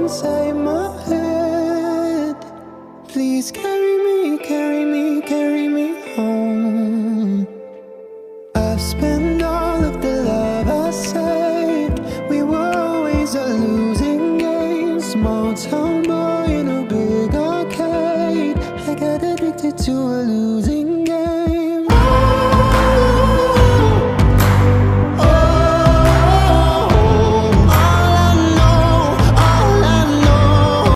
inside my head. Please carry me, carry me, carry me home. I've spent all of the love I saved. We were always a losing game. Small town boy in a big arcade. I got addicted to a losing.